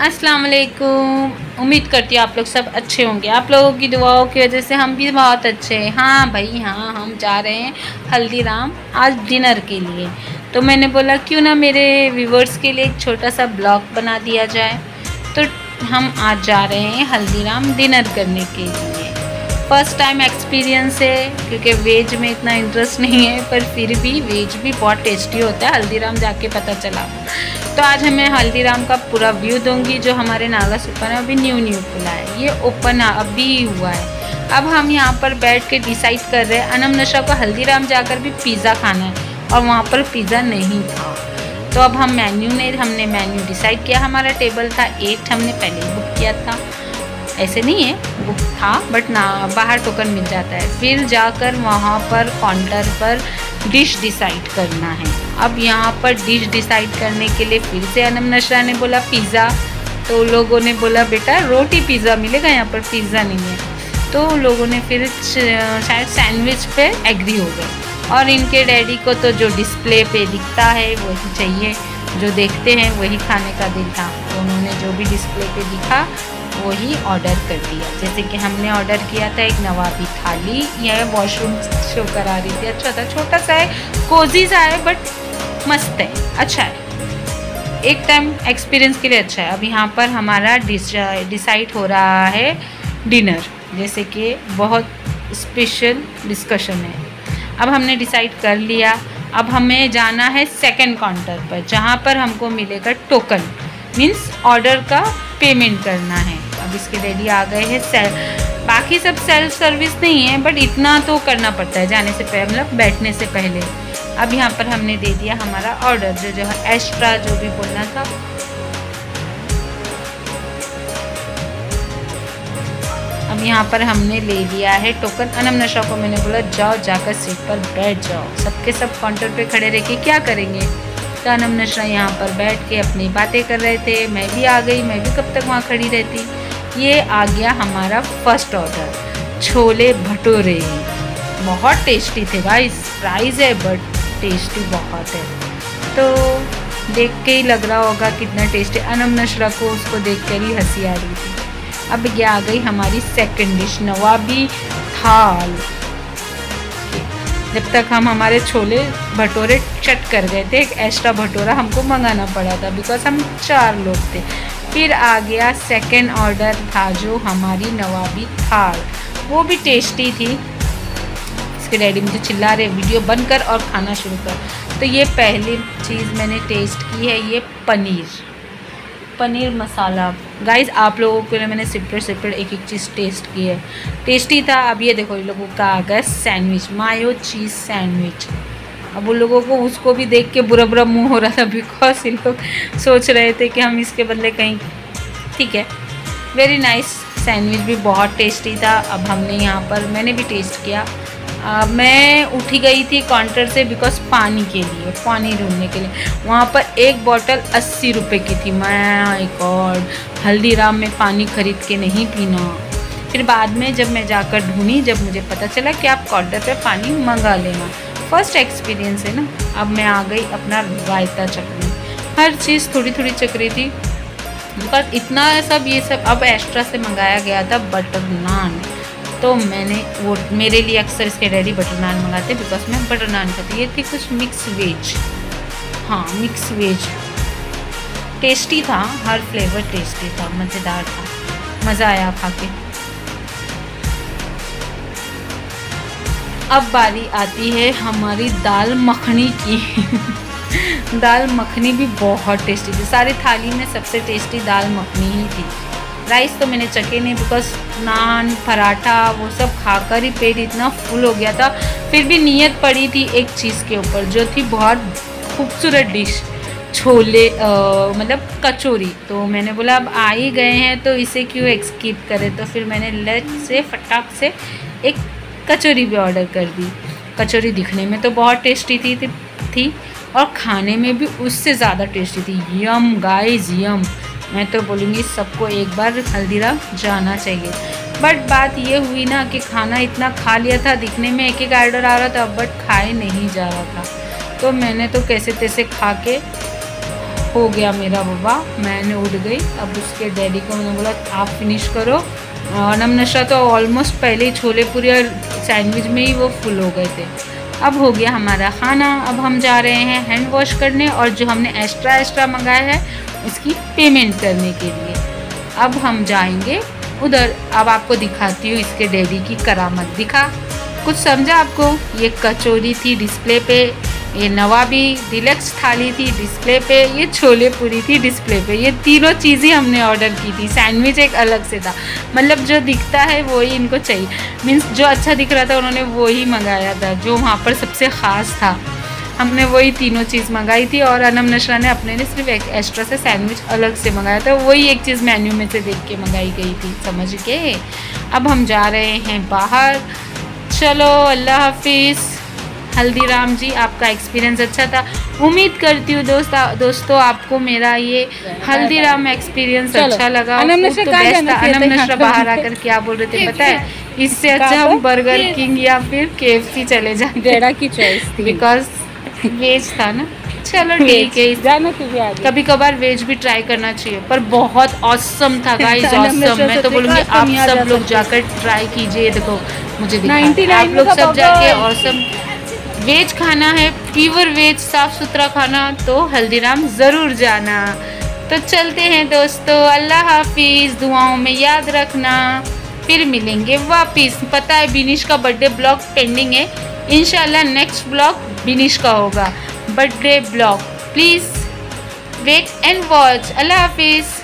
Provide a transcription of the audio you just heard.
अस्सलाम वालेकुम उम्मीद करती हूँ आप लोग सब अच्छे होंगे। आप लोगों की दुआओं की वजह से हम भी बहुत अच्छे हैं। हाँ भाई हाँ हम जा रहे हैं हल्दीराम आज डिनर के लिए। तो मैंने बोला, क्यों ना मेरे व्यूवर्स के लिए एक छोटा सा ब्लॉग बना दिया जाए? तो हम आज जा रहे हैं हल्दीराम डिनर करने के लिए। फ़र्स्ट टाइम एक्सपीरियंस है, क्योंकि वेज में इतना इंटरेस्ट नहीं है, पर फिर भी वेज भी बहुत टेस्टी होता है। हल्दीराम जाके पता चला। तो आज हमें हल्दीराम का पूरा व्यू दूँगी, जो हमारे नागा सुपर है, अभी न्यू न्यू खुला है। ये ओपन अभी हुआ है। अब हम यहाँ पर बैठ के डिसाइड कर रहे हैं, अनम नशा को हल्दीराम जाकर भी पिज़्ज़ा खाना है, और वहाँ पर पिज़्ज़ा नहीं था। तो अब हम मेन्यू ने हमने मेन्यू डिसाइड किया। हमारा टेबल था एट हमने पहले बुक किया था। ऐसे नहीं है। वो था बट ना, बाहर टोकन मिल जाता है। फिर जाकर वहाँ पर काउंटर पर डिश डिसाइड करना है। अब यहाँ पर डिश डिसाइड करने के लिए फिर से अनम नशरा ने बोला पिज़्ज़ा तो लोगों ने बोला, बेटा रोटी पिज़्ज़ा मिलेगा, यहाँ पर पिज़्ज़ा नहीं है। तो लोगों ने फिर शायद सैंडविच पे एग्री हो गए। और इनके डैडी को तो जो डिस्प्ले पे दिखता है, वही चाहिए। जो देखते हैं, वही खाने का दिल था तो उन्होंने जो भी डिस्प्ले पे दिखा वही ऑर्डर कर दिया। जैसे कि हमने ऑर्डर किया था एक नवाबी थाली यह वॉशरूम शो करा रही थी। अच्छा था, छोटा सा है कोजी सा है बट मस्त है। अच्छा है। एक टाइम एक्सपीरियंस के लिए अच्छा है। अब यहाँ पर हमारा डिसाइड हो रहा है डिनर जैसे कि बहुत स्पेशल डिस्कशन है। अब हमने डिसाइड कर लिया। अब हमें जाना है सेकंड काउंटर पर, जहाँ पर हमको मिलेगा टोकन मीन्स ऑर्डर का पेमेंट करना है। अब इसके रेडी आ गए हैं बाकी सब सेल्फ सर्विस नहीं है बट इतना तो करना पड़ता है जाने से पहले मतलब बैठने से पहले. अब यहाँ पर हमने दे दिया हमारा ऑर्डर जो जो है एक्स्ट्रा जो भी बोलना था. अब यहाँ पर हमने ले लिया है टोकन अनम नशा को मैंने बोला, जाओ, जाकर सीट पर बैठ जाओ. सबके सब काउंटर पे खड़े रह के क्या करेंगे? कानम नशरा यहाँ पर बैठ के अपनी बातें कर रहे थे. मैं भी आ गई, मैं भी कब तक वहाँ खड़ी रहती? ये आ गया हमारा फ़र्स्ट ऑर्डर, छोले भटूरे। बहुत टेस्टी थे भाई प्राइस है बट टेस्टी बहुत है। तो देख के ही लग रहा होगा कितना टेस्टी अनम नशरा को उसको देख कर ही हँसी आ रही थी। अब ये आ गई हमारी सेकंड डिश नवाबी थाल। जब तक हम हमारे छोले भटूरे चट कर गए थे, एक एक्स्ट्रा भटूरा हमको मंगाना पड़ा था बिकॉज़ हम चार लोग थे। फिर आ गया सेकेंड ऑर्डर था जो हमारी नवाबी थाल। वो भी टेस्टी थी। इसके डैडी मुझे चिल्ला रहे, वीडियो बंद कर और खाना शुरू कर। तो ये पहली चीज़ मैंने टेस्ट की है, ये पनीर। पनीर मसाला। गाइस आप लोगों के लिए मैंने सिपरेट सिपरेट एक एक चीज़ टेस्ट की है। टेस्टी था, अब ये देखो ये लोगों का आ गया सैंडविच मायो चीज़ सैंडविच अब उन लोगों को उसको भी देख के बुरा बुरा मुँह हो रहा था बिकॉज़ इन लोग सोच रहे थे कि हम इसके बदले कहीं ठीक है। वेरी नाइस सैंडविच भी बहुत टेस्टी था। अब हमने यहाँ पर मैंने भी टेस्ट किया। आ, मैं उठी गई थी काउंटर से बिकॉज़ पानी के लिए पानी ढूँढने के लिए। वहाँ पर एक बॉटल अस्सी रुपये की थी। मैं गॉड हल्दीराम में पानी ख़रीद के नहीं पीना। फिर बाद में जब मैं जाकर ढूंढी जब मुझे पता चला कि आप काउंटर पे पानी मंगा लेना। फ़र्स्ट एक्सपीरियंस है ना, अब मैं आ गई अपना रायता चकनी हर चीज़ थोड़ी थोड़ी चक रही थी। बिकॉज़ इतना सब ये सब, अब एक्स्ट्रा से मंगाया गया था बटर नान तो मैंने वो, मेरे लिए अक्सर इसके डैडी बटर नान मंगाते बिकॉज़ मैं बटर नान खाती ये थी कुछ मिक्स वेज हाँ मिक्स वेज टेस्टी था, हर फ्लेवर टेस्टी था, मज़ेदार था। मज़ा आया खा के। अब बारी आती है हमारी दाल मखनी की। दाल मखनी भी बहुत टेस्टी थी। सारी थाली में सबसे टेस्टी दाल मखनी ही थी। राइस तो मैंने चखे नहीं बिकॉज़ नान, पराठा, वो सब खाकर ही पेट इतना फुल हो गया था। फिर भी नीयत पड़ी थी एक चीज़ के ऊपर, जो थी बहुत खूबसूरत डिश छोले मतलब कचौरी। तो मैंने बोला, अब आ ही गए हैं तो इसे क्यों एक्सकीप करें? तो फिर मैंने लेट से फटाक से एक कचौरी भी ऑर्डर कर दी। कचौरी दिखने में तो बहुत टेस्टी थी थी और खाने में भी उससे ज़्यादा टेस्टी थी। यम गाइस यम मैं तो बोलूँगी सबको एक बार हल्दीराम जाना चाहिए। बट बात ये हुई ना कि खाना इतना खा लिया था, दिखने में एक एक ऑर्डर आ रहा था बट खाए नहीं जा रहा था। तो मैंने तो कैसे तैसे खा के हो गया मेरा बाबा मैंने उठ गई, अब उसके डैडी को मैंने बोला, आप फिनिश करो नम नशा तो ऑलमोस्ट पहले ही छोले पूरी और सैंडविच में ही वो फुल हो गए थे। अब हो गया हमारा खाना। अब हम जा रहे हैं हैंड वॉश करने और जो हमने एक्स्ट्रा एक्स्ट्रा मंगाया है, उसकी पेमेंट करने के लिए। अब हम जाएँगे उधर। अब आपको दिखाती हूँ इसके डैडी की करामत। दिखा। कुछ समझा आपको? ये कचौरी थी डिस्प्ले पे। ये नवाबी डिलक्स थाली थी डिस्प्ले पे, ये छोले पूरी थी डिस्प्ले पे। ये तीनों चीज़ें हमने ऑर्डर की थी। सैंडविच एक अलग से था। मतलब जो दिखता है वो ही इनको चाहिए। मीन्स जो अच्छा दिख रहा था, उन्होंने वो ही मंगाया था, जो वहाँ पर सबसे ख़ास था। हमने वही तीनों चीज़ मंगाई थी और अनम नशरा ने अपने लिए सिर्फ़ एक एक्स्ट्रा से सैंडविच अलग से मंगाया था। वही एक चीज़ मेन्यू में से देख के मंगाई गई थी, समझ के? अब हम जा रहे हैं बाहर। चलो, अल्लाह हाफिज़। हल्दीराम जी आपका एक्सपीरियंस अच्छा था। उम्मीद करती हूँ दोस्त दोस्तों आपको मेरा ये हल्दीराम एक्सपीरियंस अच्छा लगा। तो बेस्ट बाहर आकर क्या बोल रहे थे पता है? इससे अच्छा हम बर्गर किंग या फिर के चले जाए की चॉइस बिकॉज़ वेज था ना। चलो ठीक है। जाना तू कभी कभार वेज भी ट्राई करना चाहिए पर बहुत औसम था गाइस औसम मैं तो बोलूँगी आप सब लोग जाकर ट्राई कीजिए देखो मुझे आप लोग सब जाके औसम वेज खाना है प्योर वेज साफ़ सुथरा खाना तो हल्दीराम ज़रूर जाना। तो चलते हैं दोस्तों, अल्लाह हाफिज़, दुआओं में याद रखना। फिर मिलेंगे वापिस। पता है बिनिश का बर्थडे ब्लॉग पेंडिंग है। इनशाला नेक्स्ट ब्लॉग बिनिश का होगा। Birthday blog. Please wait and watch. अल्लाह हाफिज़।